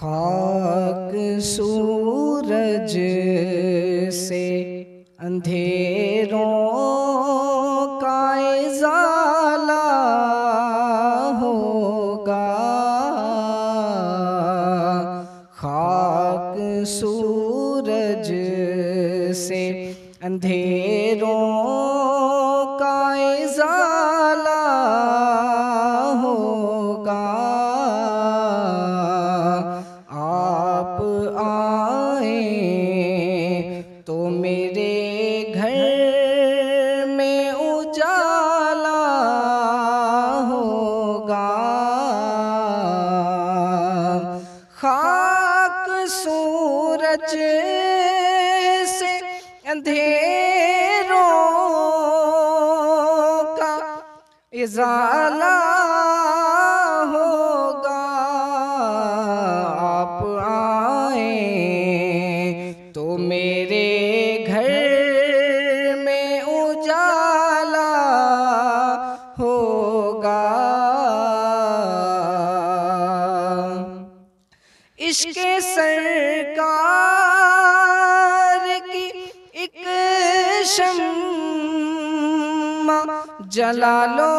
खाक सूरज से अंधेरों का इजाला होगा। खाक सूरज से अंधेरों से अंधेरों का इजाला जला लो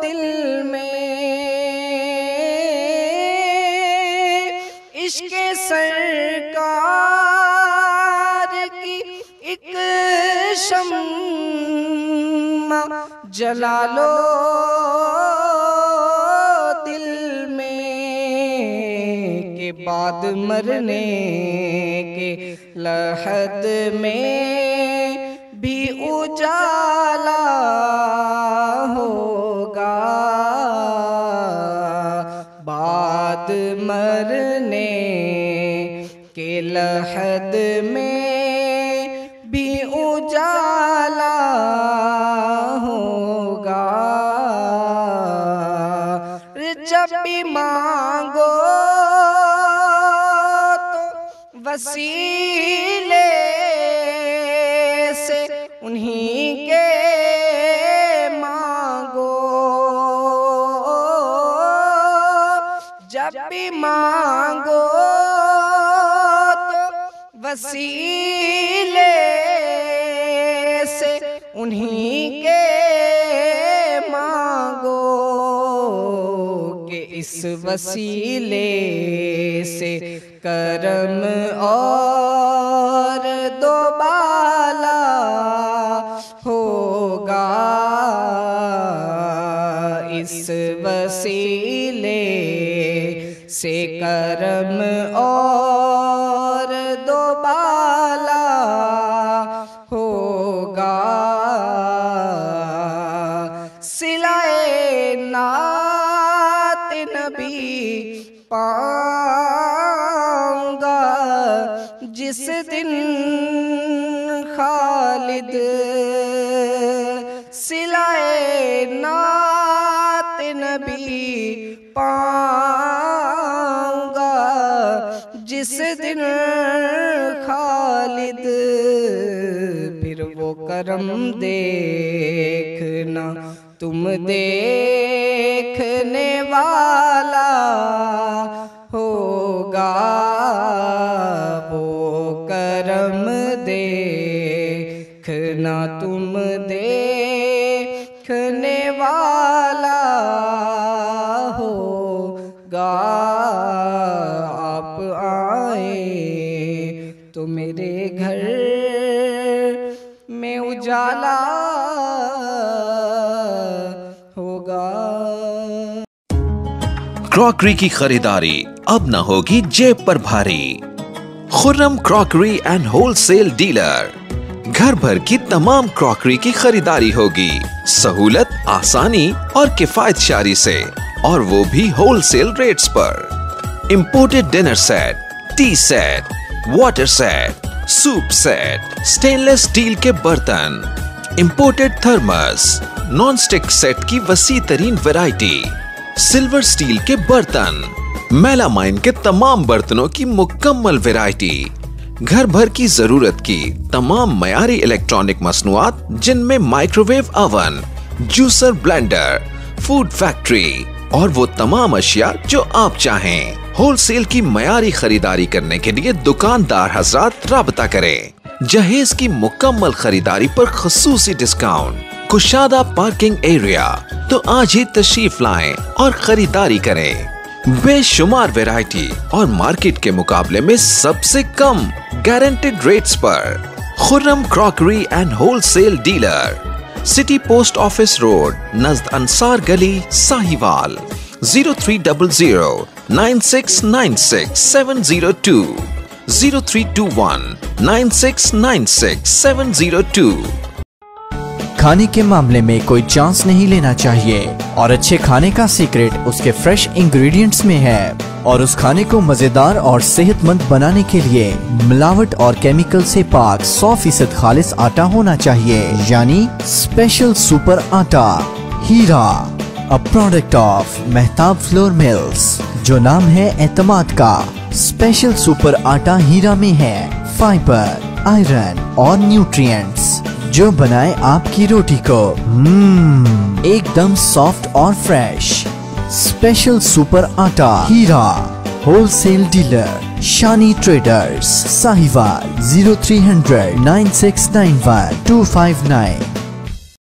दिल में। इश्क सरकार की एक शम्मा। जला लो दिल में के बाद मरने के लहद में। भी उजाला होगा। बाद मरने के लहद में भी उजाला होगा। जब भी मांगो तो वसीले के मांगो। जब भी मांगो तो वसीले से उन्हीं के मांगो के इस वसीले से करम और से करम और दोबाला होगा। सिलाए नात नबी पाऊँगा फिर वो करम देखना तुम देखने वाला होगा वो करम देखना तुम देखने वाला होगा क्रॉकरी की खरीदारी अब न होगी जेब पर भारी। Khurram crockery and wholesale dealer घर भर की तमाम क्रॉकरी की खरीदारी होगी। सहूलत, आसानी और किफायत शारी से, और वो भी होलसेल रेट्स पर। Imported dinner set tea set water set soup set stainless steel के बर्तन। Imported thermos non stick set की वसी तरीन वेराइटी सिल्वर स्टील के बर्तन मेलामाइन के तमाम बर्तनों की मुकम्मल वैरायटी घर भर की ज़रूरत की तमाम मयारी इलेक्ट्रॉनिक मसनुआत, जिनमें microwave oven juicer blender food factory और वो तमाम अशिया जो आप चाहें। होलसेल की मयारी खरीदारी करने के लिए दुकानदार हजरात राबता करें। जहेज की मुकम्मल खरीदारी पर खसूसी डिस्काउंट कुशादा पार्किंग एरिया तो आज ही तशरीफ़ लाएँ और खरीदारी करें। बेशुमार वैरायटी और मार्केट के मुकाबले में सबसे कम गारंटेड रेट्स पर Khurram crockery and wholesale dealer city post office road Najd Ansar Gali, Sahiwal zero three double zero nine six nine six seven zero two zero three two one nine six nine six seven zero two खाने के मामले में कोई chance नहीं लेना चाहिए। और अच्छे खाने का सीक्रेट उसके फ्रेश इंग्रेडिएंट्स में है। और उस खाने को मज़ेदार और सेहतमंद बनाने के लिए मिलावट और केमिकल से पाक 100 फ़ीसद खालिश आटा होना चाहिए। यानी special super atta, Heera a product of Mehtab flour mills जो नाम है एतमाद का। स्पेशल सुपर आटा हीरा में है फाइबर आयरन और न्यूट्रिएंट्स जो बनाए आपकी रोटी को। hmm, एकदम सॉफ्ट और fresh special super atta Heera wholesale dealer Shani traders Sahiwal zero three hundred nine six nine one two five nine